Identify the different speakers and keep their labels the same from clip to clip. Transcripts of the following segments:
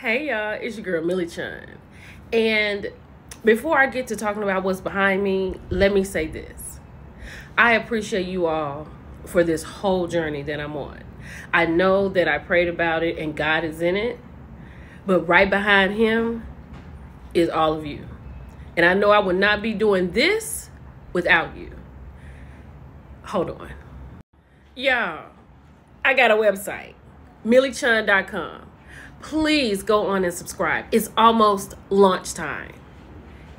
Speaker 1: Hey y'all, it's your girl Millie Chun. And before I get to talking about what's behind me, let me say this. I appreciate you all for this whole journey that I'm on. I know that I prayed about it and God is in it, but right behind Him is all of you. And I know I would not be doing this without you. Hold on. Y'all, I got a website, millichun.com please go on and subscribe. It's almost launch time.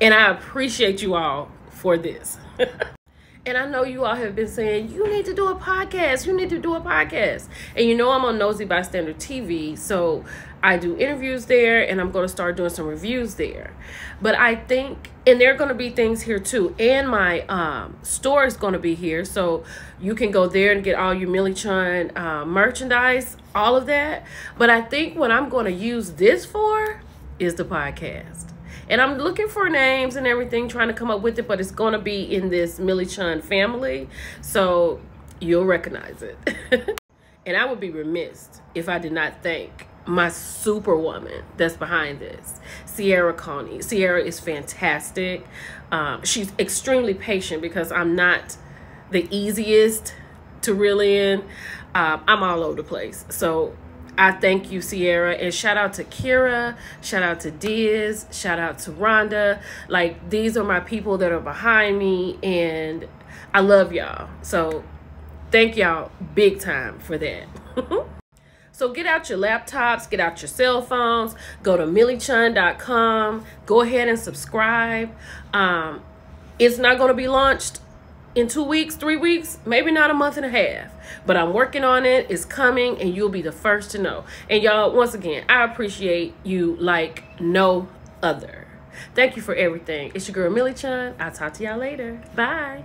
Speaker 1: And I appreciate you all for this. and I know you all have been saying, you need to do a podcast. You need to do a podcast. And you know, I'm on Nosy Bystander TV. So I do interviews there and I'm going to start doing some reviews there. But I think, and there are going to be things here too. And my um, store is going to be here. So you can go there and get all your Millie Chun uh, merchandise, all of that. But I think what I'm going to use this for is the podcast. And I'm looking for names and everything, trying to come up with it, but it's going to be in this Millie Chun family. So you'll recognize it. and I would be remiss if I did not thank my superwoman that's behind this, Sierra Coney. Sierra is fantastic. Um, she's extremely patient because I'm not the easiest to reel in. Um, I'm all over the place. So I thank you, Sierra, and shout out to Kira, shout out to Diz, shout out to Rhonda. Like these are my people that are behind me, and I love y'all. So thank y'all big time for that. so get out your laptops, get out your cell phones, go to millichun.com, go ahead and subscribe. Um, it's not going to be launched in two weeks, three weeks, maybe not a month and a half. But I'm working on it. It's coming, and you'll be the first to know. And y'all, once again, I appreciate you like no other. Thank you for everything. It's your girl Millie Chun. I'll talk to y'all later. Bye.